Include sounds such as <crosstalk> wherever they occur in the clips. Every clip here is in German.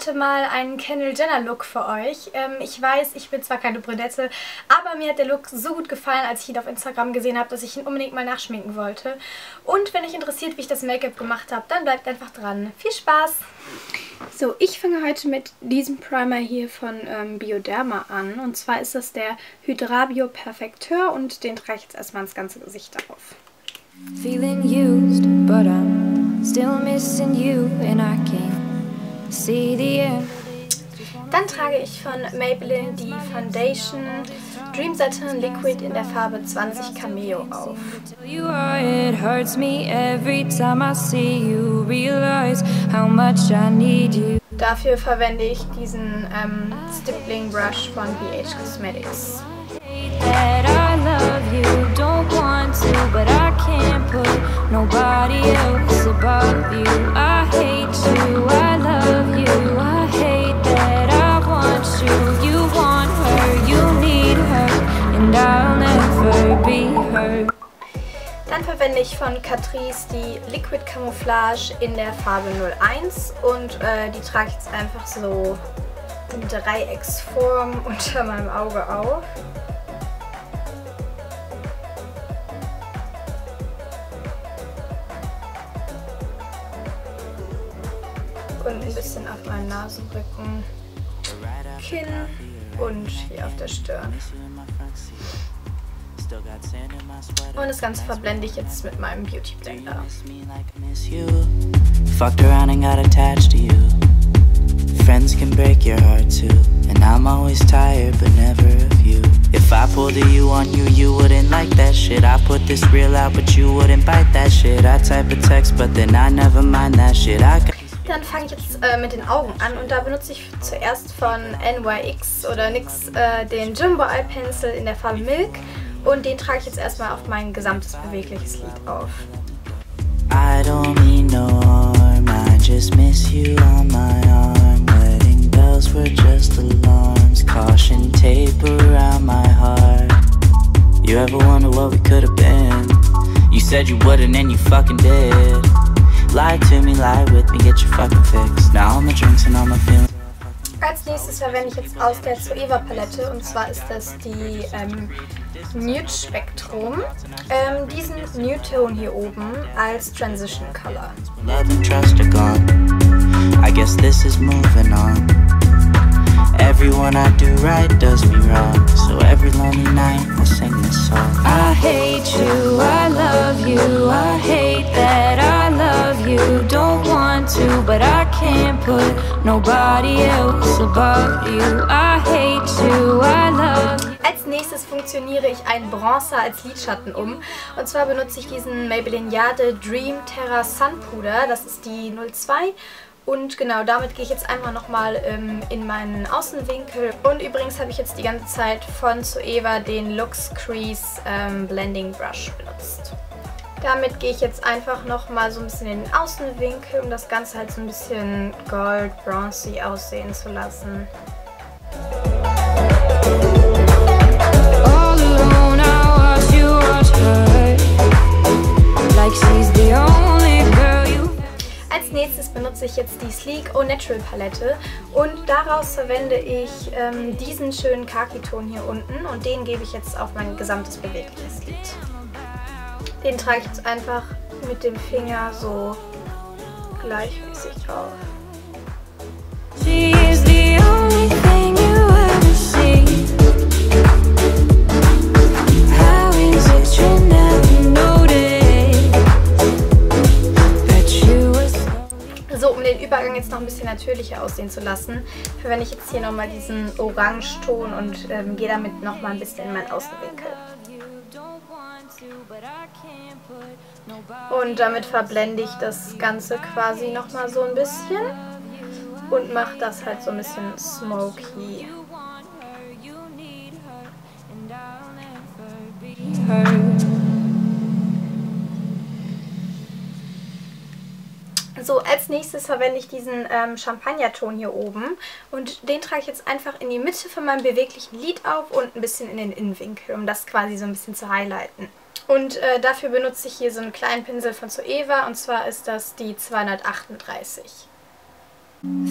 heute mal einen Kendall Jenner Look für euch. Ähm, ich weiß, ich bin zwar keine Brünette, aber mir hat der Look so gut gefallen, als ich ihn auf Instagram gesehen habe, dass ich ihn unbedingt mal nachschminken wollte. Und wenn euch interessiert, wie ich das Make-up gemacht habe, dann bleibt einfach dran. Viel Spaß! So, ich fange heute mit diesem Primer hier von ähm, Bioderma an. Und zwar ist das der Hydrabio Perfekteur und den trage ich jetzt erstmal ins ganze Gesicht darauf. Feeling used, but I'm still missing you and I can't. Dann trage ich von Maybelline die Foundation Dream Satin Liquid in der Farbe 20 Cameo auf. Dafür verwende ich diesen ähm, Stippling Brush von BH Cosmetics. Nobody else above you. I Verwende ich von Catrice die Liquid Camouflage in der Farbe 01 und äh, die trage ich jetzt einfach so in Dreiecksform <laughs> unter meinem Auge auf. und ein bisschen auf meinen Nasenrücken, Kinn und hier auf der Stirn. Und das Ganze verblende ich jetzt mit meinem Beauty Blender. Fucked around and got attached to you. Friends can break your heart too. And I'm always tired, but never of you. If I pulled a you on you, you wouldn't like that shit. I put this real out, but you wouldn't bite that shit. I type a text, but then I never mind that shit. I dann fange ich jetzt äh, mit den Augen an und da benutze ich zuerst von NYX oder NYX äh, den Jumbo Eye Pencil in der Farbe Milk und den trage ich jetzt erstmal auf mein gesamtes bewegliches Lid auf. I don't mean no harm, I just miss you on my arm Wedding bells were just alarms, caution tape around my heart You ever wonder what we could have been? You said you wouldn't and you fucking did Lie to me, lie with me, get your fucking fix. Now all my drinks and all my feelings. Als nächstes verwende ich jetzt aus der Zoeva Palette und zwar ist das die ähm, Nude Spektrum. Ähm, diesen Nude Tone hier oben als Transition Color. Love and trust are gone. I guess this is moving on. Everyone I do right does me wrong So every lonely night I'll sing this song I hate you, I love you I hate that I love you Don't want to, but I can't put Nobody else above you I hate you, I love you als nächstes funktioniere ich einen Bronzer als Lidschatten um. Und zwar benutze ich diesen Maybelline Jade Dream Terra Sun Puder. Das ist die 02 und genau, damit gehe ich jetzt einmal nochmal ähm, in meinen Außenwinkel. Und übrigens habe ich jetzt die ganze Zeit von Zoeva den Lux Crease ähm, Blending Brush benutzt. Damit gehe ich jetzt einfach nochmal so ein bisschen in den Außenwinkel, um das Ganze halt so ein bisschen gold-bronzy aussehen zu lassen. Als nächstes benutze ich jetzt die Sleek Au Natural Palette und daraus verwende ich ähm, diesen schönen Khaki-Ton hier unten und den gebe ich jetzt auf mein gesamtes bewegliches Lid. Den trage ich jetzt einfach mit dem Finger so gleichmäßig drauf. So, um den Übergang jetzt noch ein bisschen natürlicher aussehen zu lassen, verwende ich jetzt hier nochmal diesen Orangeton und ähm, gehe damit nochmal ein bisschen in meinen Außenwinkel. Und damit verblende ich das Ganze quasi nochmal so ein bisschen und mache das halt so ein bisschen smoky. So, als nächstes verwende ich diesen ähm, Champagnerton hier oben und den trage ich jetzt einfach in die Mitte von meinem beweglichen Lid auf und ein bisschen in den Innenwinkel, um das quasi so ein bisschen zu highlighten. Und äh, dafür benutze ich hier so einen kleinen Pinsel von Zoeva und zwar ist das die 238.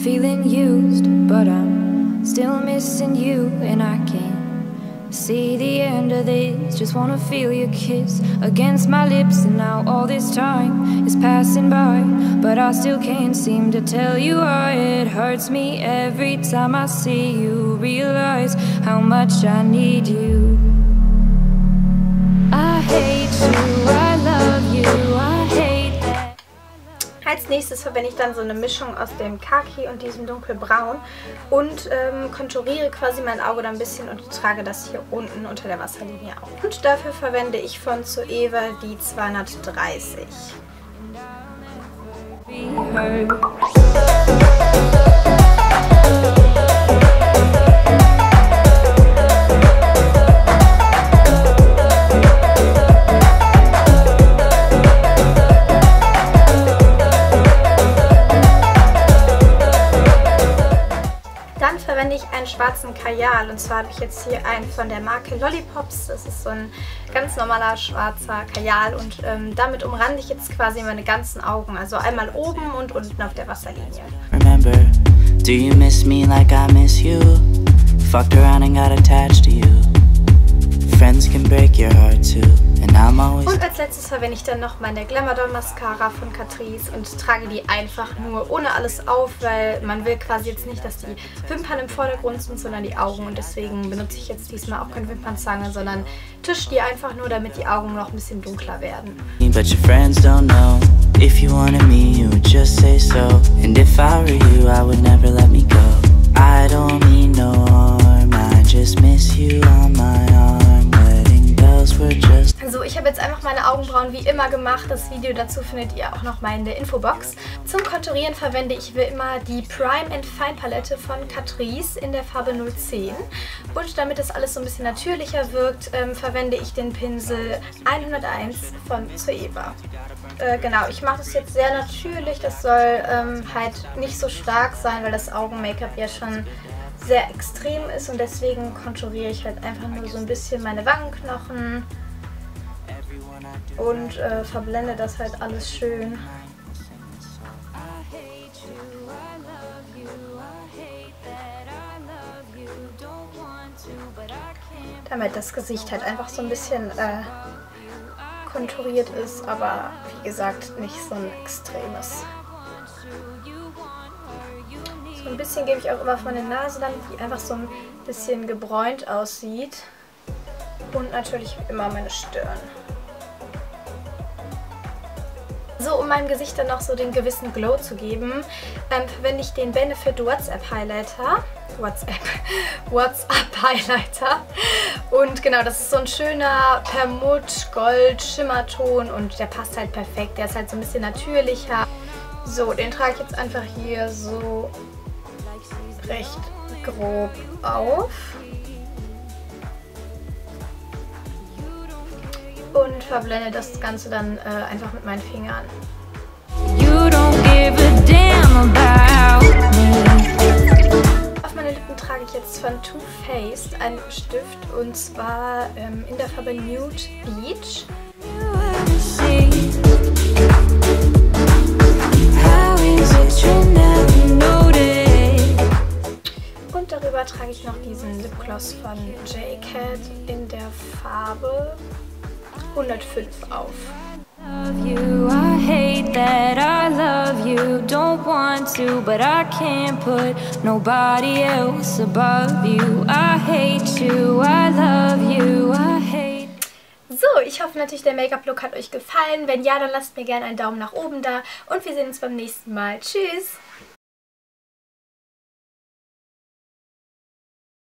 Feeling used, but I'm still missing you and I can't see the end of this. Just wanna feel your kiss against my lips And now all this time is passing by But I still can't seem to tell you why. It hurts me every time I see you. Realize how much I need you Als nächstes verwende ich dann so eine Mischung aus dem Kaki und diesem dunkelbraun und ähm, konturiere quasi mein Auge dann ein bisschen und trage das hier unten unter der Wasserlinie auf. Und dafür verwende ich von Zoeva die 230. schwarzen Kajal. Und zwar habe ich jetzt hier einen von der Marke Lollipops. Das ist so ein ganz normaler schwarzer Kajal. Und ähm, damit umrande ich jetzt quasi meine ganzen Augen. Also einmal oben und unten auf der Wasserlinie. Remember, do you miss me like I miss you? Fucked around and got attached to you. Letztes verwende ich dann noch meine Glamadon Mascara von Catrice und trage die einfach nur ohne alles auf, weil man will quasi jetzt nicht, dass die Wimpern im Vordergrund sind, sondern die Augen. Und deswegen benutze ich jetzt diesmal auch keine Wimpernzange, sondern tische die einfach nur, damit die Augen noch ein bisschen dunkler werden. If you wanted me, you would just say so. And if I were you, I would never let me go. I don't mean no harm, I just miss you on my arm so, ich habe jetzt einfach meine Augenbrauen wie immer gemacht. Das Video dazu findet ihr auch noch mal in der Infobox. Zum Konturieren verwende ich wie immer die Prime and Fine Palette von Catrice in der Farbe 010. Und damit das alles so ein bisschen natürlicher wirkt, ähm, verwende ich den Pinsel 101 von Zoeva. Äh, genau, ich mache das jetzt sehr natürlich. Das soll ähm, halt nicht so stark sein, weil das Augen-Make-up ja schon sehr extrem ist und deswegen konturiere ich halt einfach nur so ein bisschen meine Wangenknochen, und äh, verblende das halt alles schön. Damit das Gesicht halt einfach so ein bisschen äh, konturiert ist, aber wie gesagt nicht so ein extremes. So ein bisschen gebe ich auch immer von der Nase, damit die einfach so ein bisschen gebräunt aussieht. Und natürlich immer meine Stirn. So, um meinem Gesicht dann noch so den gewissen Glow zu geben, ähm, verwende ich den Benefit WhatsApp Highlighter. WhatsApp. <laughs> WhatsApp Highlighter. Und genau, das ist so ein schöner Permut-Gold-Schimmerton und der passt halt perfekt. Der ist halt so ein bisschen natürlicher. So, den trage ich jetzt einfach hier so recht grob auf. und verblende das Ganze dann äh, einfach mit meinen Fingern. Auf trage ich jetzt von Too Faced einen Stift und zwar ähm, in der Farbe Nude Beach. Und darüber trage ich noch diesen Lipgloss von J-Cat in der Farbe 105 auf. You, don't want to, but I can't put nobody else above you. I hate you, I love you, I hate. So, ich hoffe natürlich, der Make-up-Look hat euch gefallen. Wenn ja, dann lasst mir gerne einen Daumen nach oben da und wir sehen uns beim nächsten Mal. Tschüss!